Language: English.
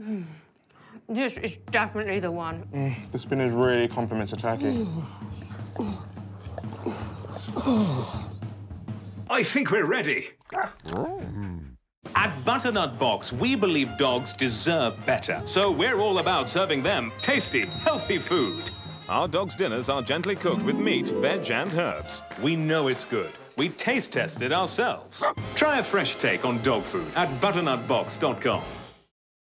Mm. This is definitely the one. Mm, the spinach really complements the turkey. I think we're ready. At Butternut Box, we believe dogs deserve better. So we're all about serving them tasty, healthy food. Our dogs' dinners are gently cooked with meat, veg, and herbs. We know it's good. We taste test it ourselves. Try a fresh take on dog food at butternutbox.com.